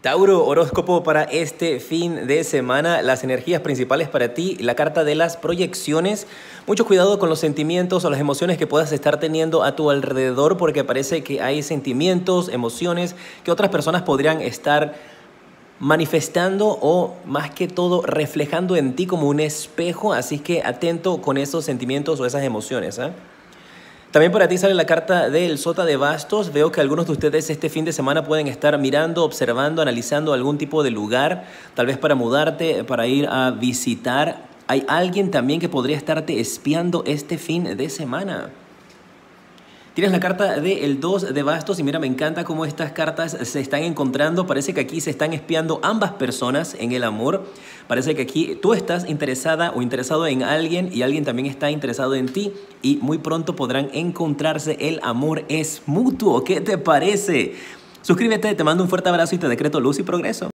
Tauro, horóscopo para este fin de semana, las energías principales para ti, la carta de las proyecciones. Mucho cuidado con los sentimientos o las emociones que puedas estar teniendo a tu alrededor porque parece que hay sentimientos, emociones que otras personas podrían estar manifestando o más que todo reflejando en ti como un espejo, así que atento con esos sentimientos o esas emociones. ¿eh? También para ti sale la carta del Sota de Bastos. Veo que algunos de ustedes este fin de semana pueden estar mirando, observando, analizando algún tipo de lugar, tal vez para mudarte, para ir a visitar. Hay alguien también que podría estarte espiando este fin de semana. Tienes la carta del 2 de bastos y mira, me encanta cómo estas cartas se están encontrando. Parece que aquí se están espiando ambas personas en el amor. Parece que aquí tú estás interesada o interesado en alguien y alguien también está interesado en ti y muy pronto podrán encontrarse. El amor es mutuo. ¿Qué te parece? Suscríbete, te mando un fuerte abrazo y te decreto luz y progreso.